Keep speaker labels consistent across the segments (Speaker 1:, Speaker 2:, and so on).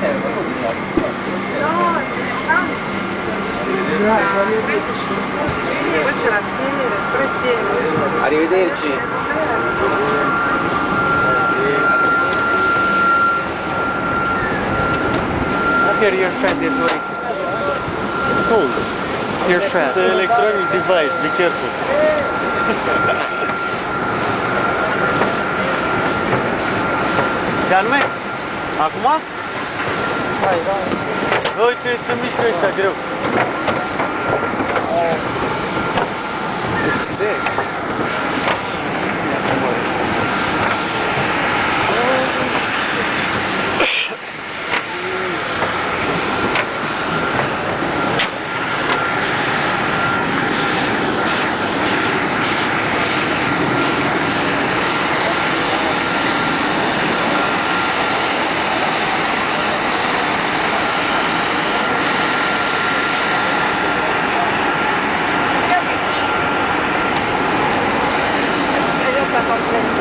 Speaker 1: Poi c'è la sera, tre sere.
Speaker 2: Arrivederci.
Speaker 3: Here your friend is waiting.
Speaker 4: Cold.
Speaker 3: Your friend.
Speaker 4: It's an electronic device, be careful. Gelme. Akuma. Hai, da. Noi ce se mișcă ăștia greu.
Speaker 1: Completa.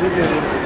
Speaker 1: Bisa.